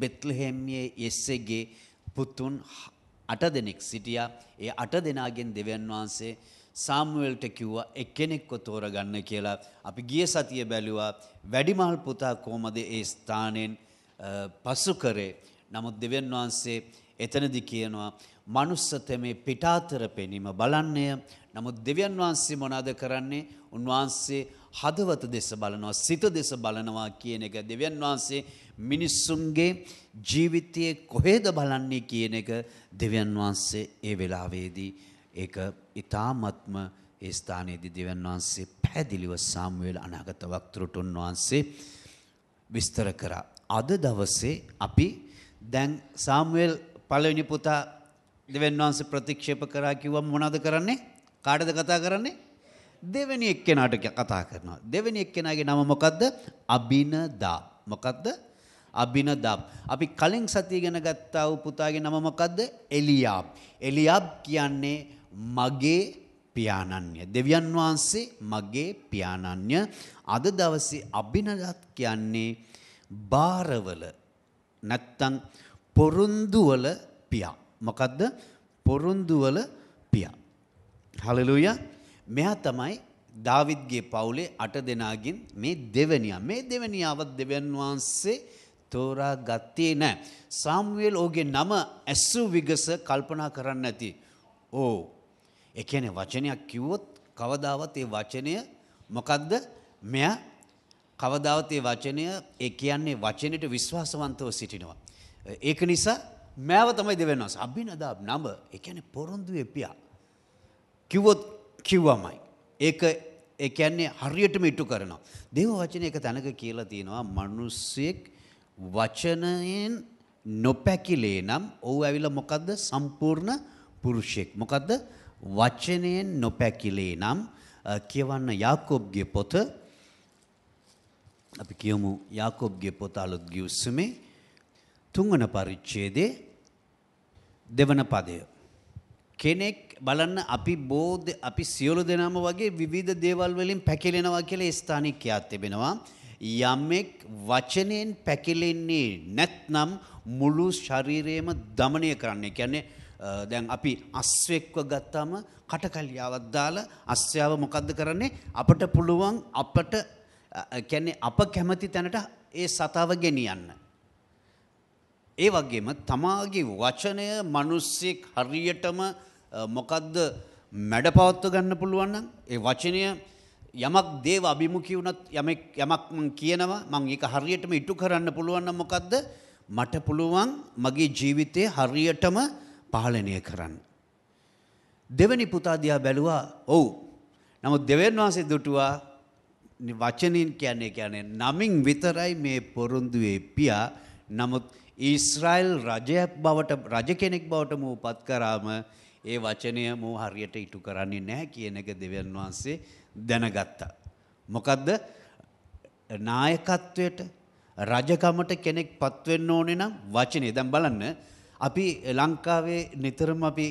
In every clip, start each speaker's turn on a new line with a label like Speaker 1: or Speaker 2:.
Speaker 1: බෙත්ලහෙම්යේ යෙස්සෙගේ පුතුන් අට දෙනෙක් සිටියා. ඒ අට දෙනාගෙන් දෙවියන් වහන්සේ සාමුවෙල්ට කිව්වා එක්කෙනෙක්ව තෝරගන්න කියලා. අපි ගිය සතිය බැලුවා වැඩිමහල් පුතා කොහොමද ඒ ස්ථානයෙන් පසු කරේ. නමුත් දෙවියන් වහන්සේ එතනදි කියනවා මනුස්සතමේ පිටාතර පෙනීම බලන්නය. නමුත් දෙවියන් වහන්සේ මොනවද කරන්නේ? උන්වහන්සේ හදවත දෙස බලනවා, සිත දෙස බලනවා කියන එක දෙවියන් වහන්සේ මිනිස්සුන්ගේ ජීවිතයේ කොහෙද බලන්නේ කියන එක දෙවියන් වහන්සේ ඒ වෙලාවේදී ඒක ඊ타ත්ම ඒ ස්ථානයේදී දෙවියන් වහන්සේ පැහැදිලිව සාමුවෙල් අනාගත වක්තෘට උන්වහන්සේ විස්තර කරා. අද දවසේ අපි දැන් සාමුවෙල් පළවෙනි පුතා දෙවියන් වහන්සේ ප්‍රතික්ෂේප කරා කිව්වම මොනවද කරන්නේ? කාටද කතා කරන්නේ? දෙවෙනි එක්කෙනාට කතා කරනවා. දෙවෙනි එක්කෙනාගේ නම මොකද්ද? අබිනදා. මොකද්ද? අබිනදාබ්. අපි කලින් සතිය ගැන ගත්තා වූ පුතාගේ නම මොකද්ද? එලියාබ්. එලියාබ් කියන්නේ මගේ පියාණන්ය. දෙවියන් වහන්සේ මගේ පියාණන්ය. අද දවසේ අබිනදාත් කියන්නේ බාරවල නැත්තම් පොරුන්දුවල පියා. මොකද්ද? පොරුන්දුවල පියා. හලෙලුයා. මෙයා තමයි දාවිද්ගේ පවුලේ අට දෙනාගෙන් මේ දෙවනියා. මේ දෙවනියාවත් දෙවියන් වහන්සේ තෝරා ගත්තේ නෑ. සාමුවේල් ඕගේ නම ඇස්සු විගස කල්පනා කරන්න ඇති. ඕ එකන වචනයක් කිව්වොත් කවදාවත් ඒ වචනය මොකක්ද මෙය කවදාවත් ඒ වචනය ඒ කියන්නේ වචනයට විශ්වාසවන්තව සිටිනවා. ඒක නිසා මෑව තමයි දෙවෙනස් අභිනදා නම එකන පොරොන්දුවේ පියා. කිව්වොත් කිව්වමයි. ඒක එකන්නේ හරියටම ඉටු කරනවා. දේව වචනය එක තැනක කියලා තියෙනවා මනුස්සයෙක් වචනයෙන් නොපැකිලේ නම් ඔහු ඇවිල මොකක්ද සම්පූර්ණ පුරුෂයෙක්. මොකක්ද වචනයෙන් නොපැකිලේ නම් කියවන්න යාකෝබ්ගේ පොත අපි කියමු යාකෝබ්ගේ පොත අලුත් ගියුස්සමේ තුන්වන පරිච්ඡේදයේ දෙවන පදය. කෙනෙක් බලන්න අපි බෝධ අපි සියලු දෙනාම වගේ විවිධ දේවල් වලින් පැකිලෙනවා කියලා ඒ ස්ථානික කියා තිබෙනවා. යමෙක් වචනයෙන් පැකිලෙන්නේ නැත්නම් මුළු ශරීරයම දමනය කරන්නේ. කියන්නේ දැන් අපි අස්වෙක්ව ගත්තාම කටකලියාවක් දාලා අස්යාව මොකද්ද කරන්නේ? අපට පුළුවන් අපට කියන්නේ අප කැමති තැනට ඒ සතාව ගෙනියන්න. ඒ වගේම තමාගේ වචනය මිනිස්සෙක් හරියටම මොකද්ද මැඩපවත්ව ගන්න පුළුවන් නම් ඒ වචනය යමක් දේව අභිමුඛී වුණත් යමක් යමක් මං කියනවා මං ඒක හරියටම ඉටු කරන්න පුළුවන් නම් මොකද්ද මට පුළුවන් මගේ ජීවිතේ හරියටම පාලනය කරන්න. දෙවනි පුතා දිහා බැලුවා ඔව්. නමුත් දෙවියන් වහන්සේ දුටුවා වචනින් කියන්නේ කියන්නේ නමින් විතරයි මේ පොරොන්දුවේ පියා නමුත් ඊශ්‍රායිල් රජයක් බවට රජ කෙනෙක් බවට මූ පත් කරාම ඒ වචනය මූ හරියට ඉටු කරන්නේ නැහැ කියන එක දෙවියන් වහන්සේ දැනගත්තා. මොකද්ද? නායකත්වයට රජකමට කෙනෙක් පත්වෙන්න ඕනේ නම් වචනේ. දැන් බලන්න අපි ලංකාවේ නිතරම අපි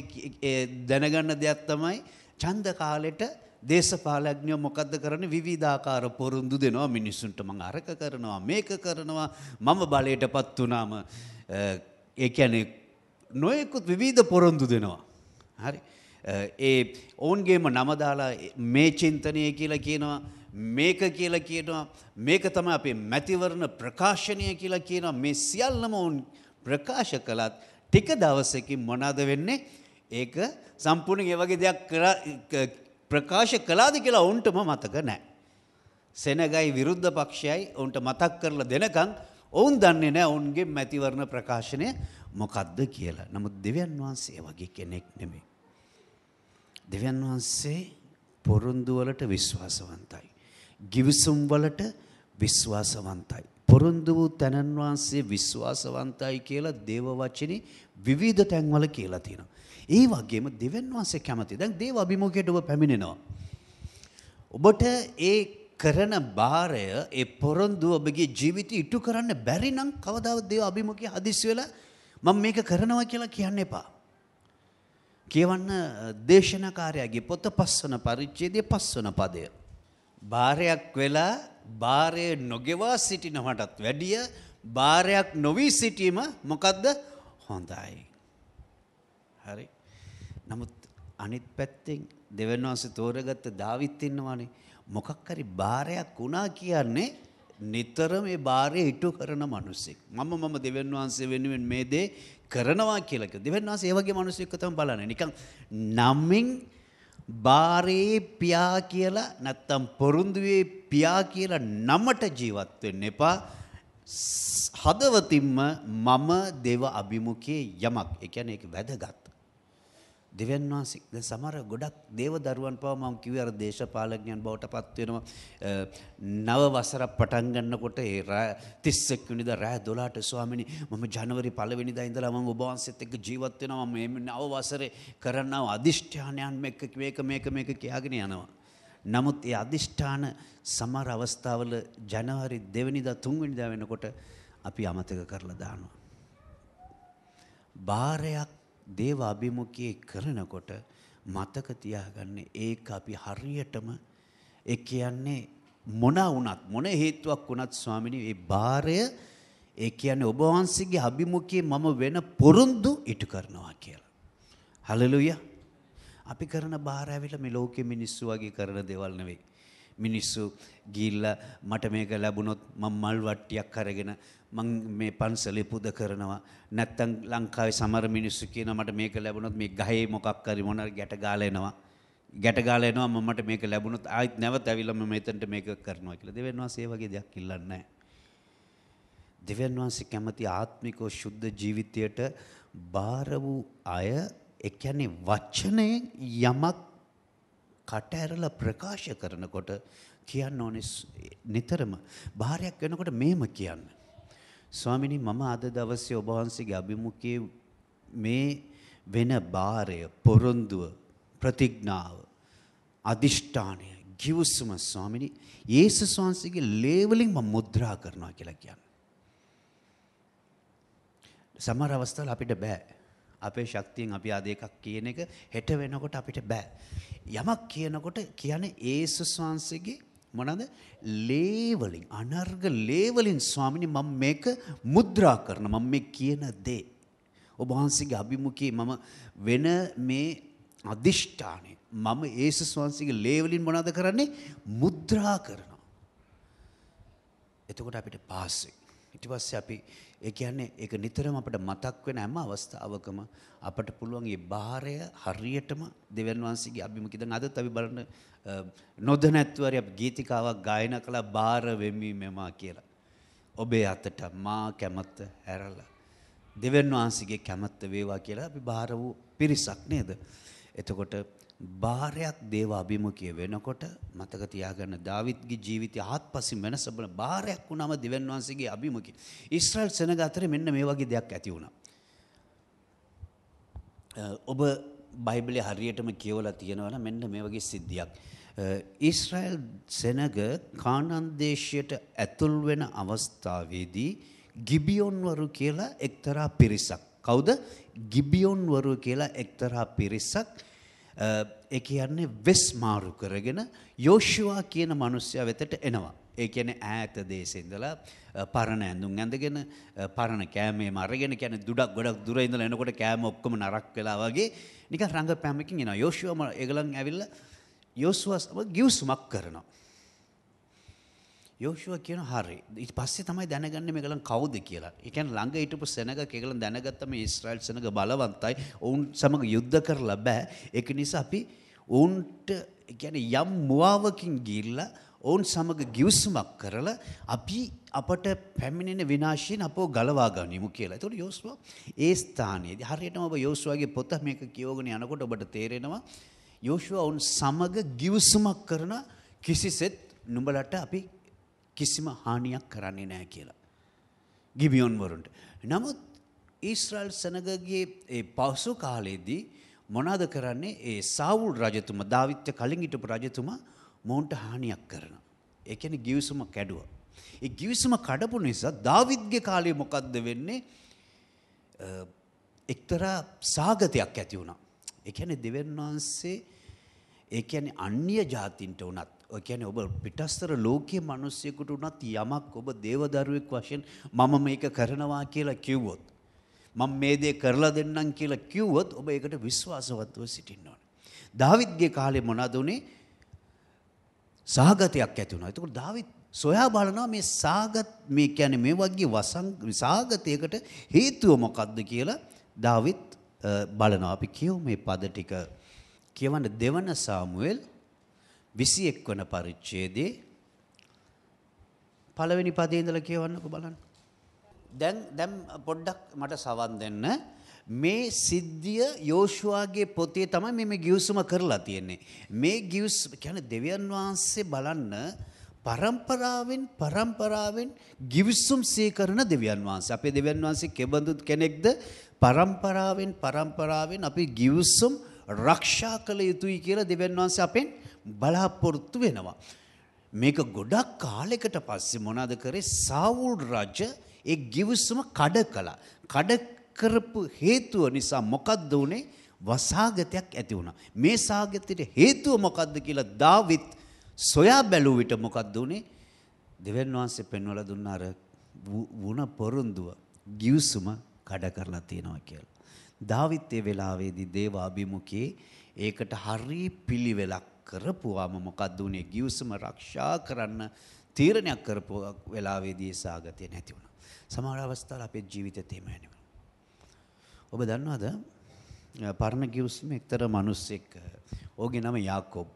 Speaker 1: දැනගන්න දෙයක් තමයි ඡන්ද කාලෙට දේශපාලඥයෝ මොකද්ද කරන්නේ විවිධාකාර පොරොන්දු දෙනවා මිනිස්සුන්ට මං අරක කරනවා මේක කරනවා මම බලයටපත් වුණාම ඒ කියන්නේ නොයෙකුත් විවිධ පොරොන්දු දෙනවා හරි ඒ ඔවුන්ගේම නම දාලා මේ චින්තනය කියලා කියනවා මේක කියලා කියනවා මේක තමයි අපේ මැතිවරණ ප්‍රකාශනය කියලා කියනවා මේ සියල්ලම ඔවුන් ප්‍රකාශ කළත් ටික දවසකින් මොනවද වෙන්නේ ඒක සම්පූර්ණ ඒ වගේ දෙයක් ප්‍රකාශ කළාද කියලා ඔවුන්ටම මතක නැහැ. සෙනගයි විරුද්ධ පක්ෂයයි ඔවුන්ට මතක් කරලා දෙනකන් ඔවුන් දන්නේ නැහැ ඔවුන්ගේ මැතිවරණ ප්‍රකාශනය මොකද්ද කියලා. නමුත් දෙවියන් වහන්සේ වගේ කෙනෙක් නෙමෙයි. දෙවියන් වහන්සේ පොරොන්දු වලට විශ්වාසවන්තයි. ගිවිසුම් වලට විශ්වාසවන්තයි. පොරොන්දු වූ තැනන් වහන්සේ විශ්වාසවන්තයි කියලා දේව වචනේ විවිධ තැන්වල කියලා තියෙනවා. ඒ වගේම දෙවන් වහන්සේ කැමති. දැන් දේව අභිමුඛයට ඔබ පැමිණෙනවා. ඔබට ඒ කරන බාරය ඒ පොරොන්දු ඔබගේ ජීවිතය ඉටු කරන්න බැරි නම් කවදාවත් දේව අභිමුඛය හදිස්සි වෙලා මම මේක කරනවා කියලා කියන්න එපා. කියවන්න දේශනකාරයාගේ පොත පස්වන පරිච්ඡේදයේ පස්වන පදය. බාරයක් වෙලා බාරය නොගෙවා සිටිනවටත් වැඩිය භාරයක් නොවී සිටීම මොකක්ද හොඳයි. හරි. නමුත් අනිත් පැත්තෙන් දෙවන් වහන්සේ තෝරගත්ත දාවිත් ඉන්නවානේ මොකක් හරි භාරයක් වුණා කියන්නේ නිතර මේ භාරය ඉටු කරන මිනිසෙක්. මම මම දෙවන් වහන්සේ වෙනුවෙන් මේ දේ කරනවා කියලා කිව්වා. දෙවන් වහන්සේ ඒ වගේ මිනිසෙක්ව තමයි බලන්නේ. නිකන් නම්මින් බාරේ පියා කියලා නැත්තම් පොරුන්දුවේ පියා කියලා නමට ජීවත් වෙන්න එපා. හදවතින්ම මම දෙව අභිමුඛයේ යමක්. ඒ කියන්නේ ඒක වැදගත්. දෙවන් වහන්සේ දැන් සමහර ගොඩක් දේව දරුවන් පවා මම කිව්වේ අර දේශපාලඥයන් බවට පත් වෙනවා. නව වසරක් පටන් ගන්නකොට ඒ 31 වෙනිදා රෑ 12ට ස්වාමිනී මම ජනවරි 1 වෙනිදා ඉඳලා මම ඔබ වහන්සේත් එක්ක ජීවත් වෙනවා. මම මේ නව වසරේ කරනව අදිෂ්ඨානයන් මේක මේක මේක මේක කියාගෙන යනවා. නමුත් ඒ අදිෂ්ඨාන සමහර අවස්ථාවල ජනවාරි 2 වෙනිදා 3 වෙනිදා වෙනකොට අපි අමතක කරලා දානවා. බාරයක් දේව අභිමුඛයේ කරනකොට මතක තියාගන්න ඒක අපි හරියටම ඒ කියන්නේ මොන වුණත් මොන හේතුවක් වුණත් ස්වාමිනී මේ බාරය ඒ කියන්නේ ඔබ වහන්සේගේ අභිමුඛයේ මම වෙන පොරොන්දු ඉටු කරනවා කියලා. හලෙලුයා. අපි කරන බාර ඇවිල්ලා මේ ලෝකෙ මිනිස්සු වගේ කරන දේවල් නෙවෙයි. මිනිස්සු ගිහිල්ලා මට මේක ලැබුණොත් මම මල් වට්ටියක් අරගෙන මං මේ පන්සලේ පුද කරනවා. නැත්තම් ලංකාවේ සමහර මිනිස්සු කියනවා මට මේක ලැබුණොත් මේ ගහේ මොකක් හරි මොන ගැට ගාලා එනවා ගැට ගාලා එනවා මම මට මේක ලැබුණොත් ආයෙත් නැවත ඇවිල්ලා මම මෙතනට මේක කරනවා කියලා. දෙවියන් වහන්සේ වගේ දෙයක් ඉල්ලන්නේ නැහැ. දෙවියන් වහන්සේ කැමති ආත්මිකව ශුද්ධ ජීවිතයට බාර වූ අය ඒ කියන්නේ වචනයෙන් යමක් කට ඇරලා ප්‍රකාශ කරනකොට කියන්න ඕනේ නිතරම. බාරයක් වෙනකොට මේම කියන්න. ස්වාමිනී මම අද දවසේ ඔබ වහන්සේගේ අභිමුඛයේ මේ වෙන බාරය පොරොන්දුව ප්‍රතිඥාව අදිෂ්ඨානය ගිවිසුම ස්වාමිනී යේසුස් වහන්සේගේ ලේවලින් මම මුද්‍රා කරනවා කියලා කියන්නේ. සමහර අවස්ථාවල අපිට බෑ. අපේ ශක්තියෙන් අපි අද එකක් කියන එක හෙට වෙනකොට අපිට බෑ. යමක් කියනකොට කියන්නේ යේසුස් වහන්සේගේ මොනද ලේවලින් අනර්ග ලේවලින් ස්වාමිනි මම මේක මුද්‍රා කරන මම මේ කියන දේ. ඔබ වහන්සේගේ අභිමුඛයේ මම වෙන මේ අදිෂ්ඨානය මම ඒසුස් වහන්සේගේ ලේවලින් මොනවද කරන්නේ? මුද්‍රා කරනවා. එතකොට අපිට පාසෙක් ඊට පස්සේ අපි ඒ කියන්නේ ඒක නිතරම අපිට මතක් වෙන හැම අවස්ථාවකම අපට පුළුවන් මේ බාරය හරියටම දෙවන් වහන්සේගේ අභිමුඛය දැන් අදත් අපි බලන්න නොදැනැත්වරි අප ගීතිකාවක් ගායන කළා බාර වෙමි මෙමා කියලා. ඔබේ අතට මා කැමත්ත හැරලා. දෙවන් වහන්සේගේ කැමත්ත වේවා කියලා අපි බාර වූ පිරිසක් නේද. එතකොට බාරයක් දේව අභිමුඛය වෙනකොට මතක තියාගන්න දාවිත්ගේ ජීවිතය ආත්පසින් වෙනස බල බාරයක් වුණාම දෙවන් වහන්සේගේ අභිමුඛය. ඊශ්‍රායල් සෙනග අතරේ මෙන්න මේ වගේ දෙයක් ඇති වුණා. ඔබ බයිබලේ හරියටම කියවලා තියෙනවා මෙන්න මේ වගේ සිද්ධියක්. ඊශ්‍රායල් සෙනග කානන් දේශයට ඇතුල් වෙන අවස්ථාවේදී ගිබියොන්වරු කියලා එක්තරා පිරිසක්. කවුද? ගිබියොන්වරු කියලා එක්තරා පිරිසක් ඒ කියන්නේ වෙස් මාරු කරගෙන යෝෂුවා කියන මිනිස්සයා වෙතට එනවා. ඒ කියන්නේ ඈත දේශේ ඉඳලා පරණ ඇඳුම් ඇඳගෙන පරණ කෑමේම අරගෙන කියන්නේ දුඩක් ගොඩක් දුර ඉඳලා එනකොට කෑම ඔක්කොම නරක් වෙලා වගේ නිකන් රංගපෑමකින් එනවා. යෝෂුවා ඒගොල්ලන් ඇවිල්ලා යෝසුවා සමග ගිවිසුමක් කරනවා. යෝෂුව කියන හරි ඊට පස්සේ තමයි දැනගන්නේ මේගොල්ලන් කවුද කියලා. ඒ කියන්නේ ළඟ හිටපු සෙනග ඒගොල්ලන් දැනගත්ත මේ ඊශ්‍රායල් සෙනග බලවන්තයි. ඔවුන් සමග යුද්ධ කරලා බෑ. ඒක නිසා අපි ඔවුන්ට කියන්නේ යම් මුවාවකින් ගිහිල්ලා ඔවුන් සමග ගිවිසුමක් කරලා අපි අපට පැමිණෙන විනාශයෙන් අපව ගලවා ගනිමු කියලා. ඒතකොට යෝසුවා ඒ ස්ථානයේදී හරියටම ඔබ යෝසුවාගේ පොත මේක කියවගෙන යනකොට ඔබට තේරෙනවා යෝෂුවා ඔවුන් සමග ගිවිසුමක් කරන කිසිසෙත් නුඹලට අපි කිසිම හානියක් කරන්නේ නැහැ කියලා. ගිබියොන් වරුන්ට. නමුත් ඊස්රායල් සනගගේ ඒ පසු කාලයේදී මොනවද කරන්නේ ඒ සාවුල් රජතුමා දාවිත්‍ය කලින් හිටපු රජතුමා මොවුන්ට හානියක් කරනවා. ඒ කියන්නේ ගිවිසුම කැඩුවා. ඒ ගිවිසුම කඩපු නිසා දාවිත්ගේ කාලේ මොකද්ද වෙන්නේ? එක්තරා සාගතයක් ඇති වුණා. ඒ කියන්නේ දෙවියන් වහන්සේ ඒ කියන්නේ අන්‍ය ජාතින්ට උනත් ඔය කියන්නේ ඔබ පිටස්තර ලෝකයේ මිනිස්සෙකුට උනත් යමක් ඔබ දේවදරුවෙක් වශයෙන් මම මේක කරනවා කියලා කිව්වොත් මම මේ දේ කරලා දෙන්නම් කියලා කිව්වොත් ඔබ ඒකට විශ්වාසවත්ව සිටින්න ඕනේ. දාවිත්ගේ කාලේ මොනවද උනේ? සාගතයක් ඇති වුණා. එතකොට දාවිත් සොයා බලනවා මේ සාගත මේ කියන්නේ මේ වගේ වසං සාගතයකට හේතුව මොකක්ද කියලා දාවිත් බලනවා. අපි කියමු මේ පද ටික කියවන්න දෙවන සාමුවෙල් 21 වන පරිච්ඡේදයේ පළවෙනි පදේ ඉඳලා කියවන්නකෝ බලන්න. දැන් දැන් පොඩ්ඩක් මට සවන් දෙන්න. මේ සිද්ධිය යෝෂුවාගේ පොතේ තමයි මේ ගිවිසුම කරලා තියෙන්නේ. මේ ගිවිස් කියන්නේ දෙවියන් වහන්සේ බලන්න පරම්පරාවෙන් පරම්පරාවෙන් ගිවිසුම් සීකරන දෙවියන් වහන්සේ. අපේ දෙවියන් වහන්සේ කෙබඳු කෙනෙක්ද? පරම්පරාවෙන් පරම්පරාවෙන් අපි ගිවිසුම් රක්ෂා කළ යුතුයි කියලා දෙවියන් වහන්සේ අපෙන් බලාපොරොත්තු වෙනවා. මේක ගොඩක් කාලෙකට පස්සේ මොනවද කරේ? සාවුල් රජ ඒ ගිවිසුම කඩ කළා. කඩ කරපු හේතුව නිසා මොකද්ද උනේ? වසාගතයක් ඇති වුණා. මේ සාගතයට හේතුව මොකද්ද කියලා දාවිත් සොයා බැලුව විට මොකක්ද උනේ? දෙවියන් වහන්සේ පෙන්වලා දුන්න අර වුණ පොරොන්දුව ගිවිසුම කඩ කරලා තියෙනවා කියලා. දාවිත් ඒ වෙලාවේදී දේව අභිමුඛයේ ඒකට හරි පිළිවෙලක් කරපුවාම මොකක්ද උනේ ගිවිසුම ආරක්ෂා කරන්න තීරණයක් කරපු වෙලාවේදී ඒ සාගතය නැති වුණා. සමහර අවස්ථාවල අපේ ජීවිතේ තේම වෙනවා. ඔබ දන්නවද? පරණ ගිවිසුම එක්තරා මිනිස්සෙක් ඕගේ නම යාකෝබ්.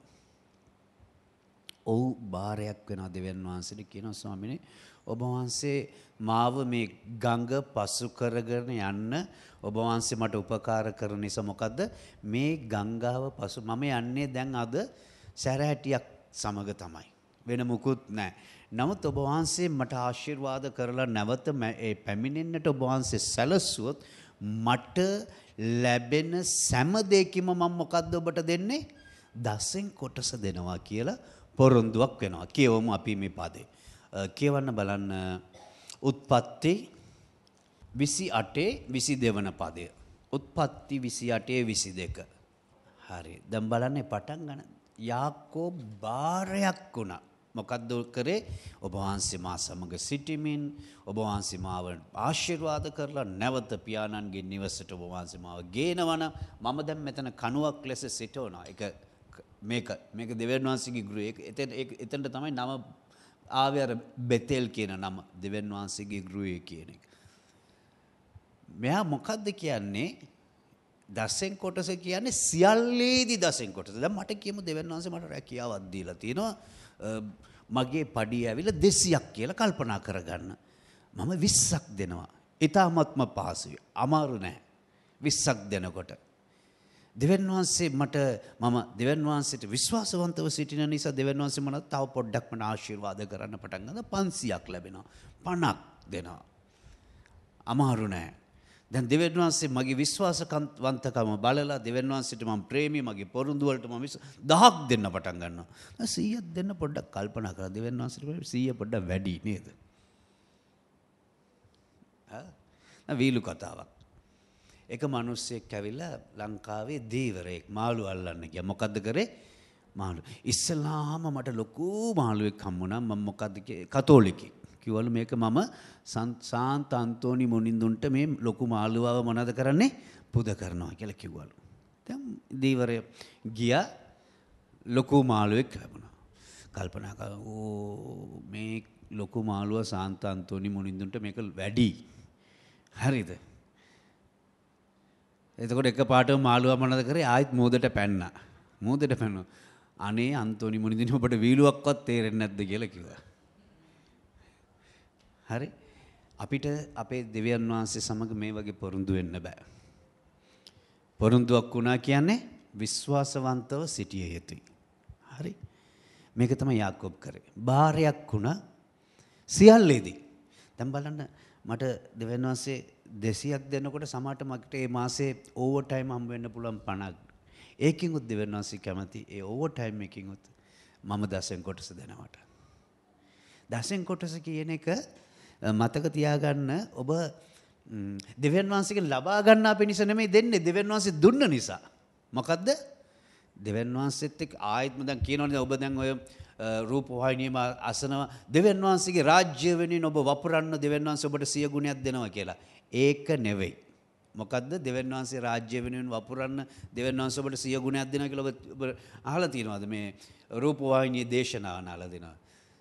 Speaker 1: ඔහු බාරයක් වෙනවා දෙවියන් වහන්සේට කියනවා ස්වාමිනේ. ඔබ වහන්සේ මාව මේ ගඟ පසු කරගෙන යන්න ඔබ වහන්සේ මට උපකාර කරන නිසා මොකද්ද? මේ ගංගාව පසු මම යන්නේ දැන් අද සැරහැටියක් සමග තමයි. වෙන මුකුත් නැහැ. නමුත් ඔබ වහන්සේ මට ආශිර්වාද කරලා නැවත පැමිණෙන්නට ඔබ වහන්සේ සැලසුවොත් මට ලැබෙන සෑම දෙයකින්ම මම මොකද්ද ඔබට දෙන්නේ? දසෙන් කොටස දෙනවා කියලා පොරොන්දුවක් වෙනවා. කියවමු අපි මේ පදේ. කියවන්න බලන්න උත්පත්ති 28 22 වන පදය. උත්පත්ති 28 22. හරි. දැන් බලන්න පටන් ගන්න. යාකෝබ් බාරයක් වුණා. මොකද්ද කරේ ඔබ වහන්සේ මා සමග සිටිමින් ඔබ වහන්සේ මාව ආශිර්වාද කරලා නැවත පියාණන්ගේ නිවසට ඔබ වහන්සේ මාව ගේනවන මම දැන් මෙතන කණුවක් ලෙස සිටවනවා. ඒක මේක මේක දෙවන් වහන්සේගේ ගෘහය. එතන එතනට තමයි නම ආවේ අර බෙතෙල් කියන නම දෙවන් වහන්සේගේ ගෘහය කියන එක. මෙයා මොකද්ද කියන්නේ? දසෙන් කොටස කියන්නේ සියල්ලේදී දසෙන් කොටස. දැන් මට කියමු දෙවන් වහන්සේ මට රැකියාවක් දීලා තිනවා. මගේ පඩිය ඇවිල්ලා 200ක් කියලා කල්පනා කරගන්න. මම 20ක් දෙනවා. ඊටාත්ම පහසුයි. අමාරු නෑ. 20ක් දෙනකොට. දෙවන් වහන්සේ මට මම දෙවන් වහන්සේට විශ්වාසවන්තව සිටින නිසා දෙවන් වහන්සේ මට තව පොඩ්ඩක් මට ආශිර්වාද කරන්න පටන් ගත්තා. 500ක් ලැබෙනවා. 50ක් දෙනවා. අමාරු නෑ. දැන් දෙවන් වහන්සේ මගේ විශ්වාසවන්තකම බලලා දෙවන් වහන්සේට මම ප්‍රේමී මගේ පොරොන්දු වලට මම 1000ක් දෙන්න පටන් ගන්නවා. 100ක් දෙන්න පොඩ්ඩක් කල්පනා කරලා දෙවන් වහන්සේට 100 පොඩ්ඩක් වැඩි නේද? ආ වීලු කතාවක්. එක මිනිස්සෙක් ඇවිල්ලා ලංකාවේ දීවරයෙක් මාළු අල්ලන්න ගියා. මොකද්ද කරේ? මාළු. ඉස්සලාම මට ලොකු මාළුවෙක් හම්බුණා. මම මොකද්ද කතෝලිකෙක්. කිව්වලු මේක මම සාන්ත අන්තෝනි මුනිඳුන්ට මේ ලොකු මාළුවාව මොනවද කරන්නේ? පුද කරනවා කියලා කිව්වලු. දැන් දීවරය ගියා ලොකු මාළුවෙක් ලැබුණා. කල්පනා කරා ඕ මේ ලොකු මාළුවා සාන්ත අන්තෝනි මුනිඳුන්ට මේක වැඩි. හරිද? එතකොට එක පාටම මාළුවා මොනවද කරේ ආයෙත් මෝදට පැන්නා. මෝදට පැන්නා. අනේ අන්තෝනි මුනිදින ඔබට වීලුවක්වත් තේරෙන්නේ නැද්ද කියලා කිව්වා. හරි. අපිට අපේ දෙවියන් වහන්සේ සමග මේ වගේ පොරුන්දු වෙන්න බෑ. පොරුන්දුවක් වුණා කියන්නේ විශ්වාසවන්තව සිටිය යුතුයි. හරි. මේක තමයි යාකෝබ් කරේ. බාරයක් වුණා සියල්ලේදී. දැන් බලන්න මට දෙවියන් වහන්සේ දෙසියක් දෙනකොට සමට මකට ඒ මාසේ ඕවර් ටයිම් හම්බ වෙන්න පුළුවන් 50ක්. ඒකින් උත් දෙවියන් වහන්සේ කැමති ඒ ඕවර් ටයිම් එකකින් උත් මම දසෙන් කොටස දෙනවට. දසෙන් කොටස කියන එක මතක තියාගන්න ඔබ දෙවියන් වහන්සේගෙන් ලබා ගන්නා පිණිස නෙමෙයි දෙන්නේ දෙවියන් වහන්සේ දුන්න නිසා. මොකද්ද? දෙවියන් වහන්සේත් එක්ක ආයෙත්ම දැන් කියනවනේ ඔබ දැන් ඔය රූපවාහිනියම අසනවා දෙවන් වහන්සේගේ රාජ්‍ය වෙනින් ඔබ වපුරන්න දෙවන් වහන්සේ ඔබට සිය ගුණයක් දෙනවා කියලා. ඒක නෙවෙයි. මොකද්ද දෙවන් වහන්සේ රාජ්‍ය වෙනුවෙන් වපුරන්න දෙවන් වහන්සේ ඔබට සිය ගුණයක් දෙනවා කියලා ඔබ අහලා තියෙනවද මේ රූපවාහිනියේ දේශනාව අහලා දෙනවා.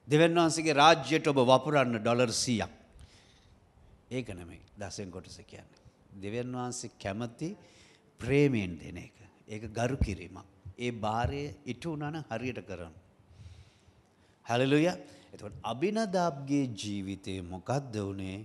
Speaker 1: දෙවන් වහන්සේගේ රාජ්‍යයට ඔබ වපුරන්න ඩොලර් 100ක්. ඒක නෙමෙයි දසෙන් කොටස කියන්නේ. දෙවන් වහන්සේ කැමති ප්‍රේමයෙන් දෙන එක. ඒක ගරු කිරීමක්. ඒ භාරය ඉටු වුණාන හරියට කරන්න. හැලලුය එතකොට අභිනදාබ්ගේ ජීවිතේ මොකක්ද වුණේ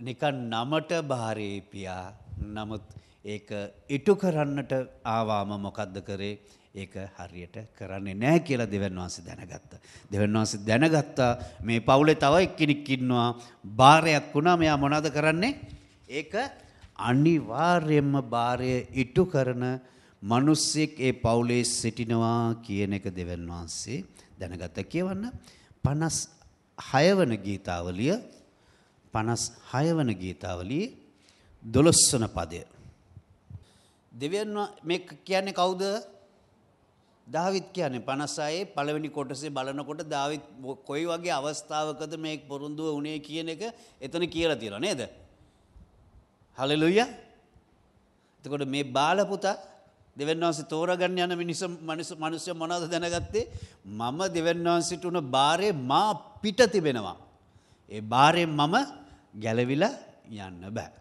Speaker 1: නිකන් නමට භාරේපියා නමුත් ඒක ඉටු කරන්නට ආවාම මොකක්ද කරේ? ඒක හරියට කරන්නේ නෑ කියලා දෙවන් වහන්සේ දැනගත්තා. දෙවන් වහන්සේ දැනගත්තා මේ පවුලේ තව එක්කෙනෙක් ඉන්නවා. බාරයක් වුණා. මෙයා මොනවද කරන්නේ? ඒක අනිවාර්යයෙන්ම බාරය ඉටු කරන මිනිස්සෙක් ඒ පවුලේ සිටිනවා කියන එක දෙවන් වහන්සේ දැනගත්ත. කියවන්න 56 වන ගීතාවලිය 56 වන ගීතාවලියේ 12 වන පදය. දෙවියන් මේ කියන්නේ කවුද? දාවිත් කියන්නේ 56 පළවෙනි කොටසේ බලනකොට දාවිත් කොයි වගේ අවස්ථාවකද මේ පොරුන්දුව වුණේ කියන එක එතන කියලා තියෙනවා නේද? හලෙලුයා. එතකොට මේ බාල පුතා දෙවන් වහන්සේ තෝරගන්න යන මිනිස මනුස්ස මනුෂ්‍ය මොනවද දැනගත්තේ? මම දෙවන් වහන්සේට උන බාරේ මා පිට තිබෙනවා. ඒ බාරයෙන් මම ගැලවිලා යන්න බෑ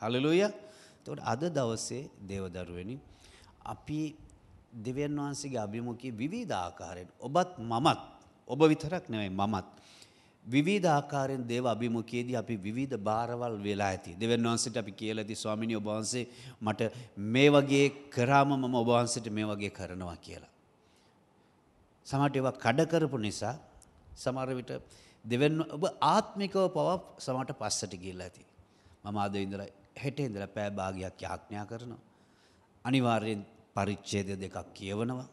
Speaker 1: හලෙලුයා එතකොට අද දවසේ දේවදරුවනි අපි දෙවියන් වහන්සේගේ අභිමුඛයේ විවිධ ආකාරයෙන් ඔබත් මමත් ඔබ විතරක් නෙවෙයි මමත් විවිධ ආකාරයෙන් දේව අභිමුඛයේදී අපි විවිධ බාරවල් වෙලා ඇති. දෙවියන් වහන්සේට අපි කියලා ඇති ස්වාමිනී ඔබ වහන්සේ මට මේ වගේ කරාම මම ඔබ වහන්සේට මේ වගේ කරනවා කියලා. සමහරට ඒවා කඩ කරපු නිසා සමහර විට දෙවෙන් ඔබ ආත්මිකව පව සමහරට පස්සට ගිහිල්ලා ඇති. මම අද ඉඳලා හෙට ඉඳලා පෑ භාගයක් යාඥා කරනවා. අනිවාර්යෙන් පරිච්ඡේද දෙකක් කියවනවා.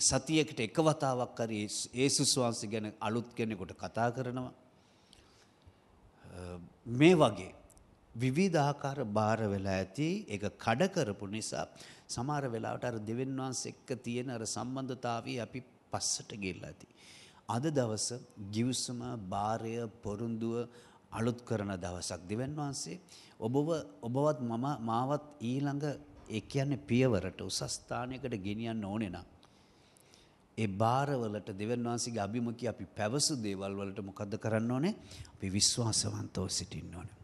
Speaker 1: සතියකට එක වතාවක් හරි ඒසුස් වහන්සේ ගැන අලුත් කෙනෙකුට කතා කරනවා. මේ වගේ විවිධාකාර බාර වෙලා ඇති එක කඩ කරපු නිසා සමහර වෙලාවට අර දෙවියන් වහන්සේ එක්ක තියෙන අර සම්බන්ධතාවය අපි පස්සට ගෙල්ලා ඇති. අද දවස ගිවිසුම බාරය පොරුන්දුව අලුත් කරන දවසක් දෙවන් වහන්සේ ඔබව ඔබවත් මම මාවත් ඊළඟ ඒ කියන්නේ පියවරට උසස් ස්ථානයකට ගෙනියන්න ඕනේ නම් ඒ බාරවලට දෙවන් වහන්සේගේ අභිමුඛය අපි පැවසු දේවල් වලට මොකද්ද කරන්න ඕනේ? අපි විශ්වාසවන්තව සිටින්න ඕනේ.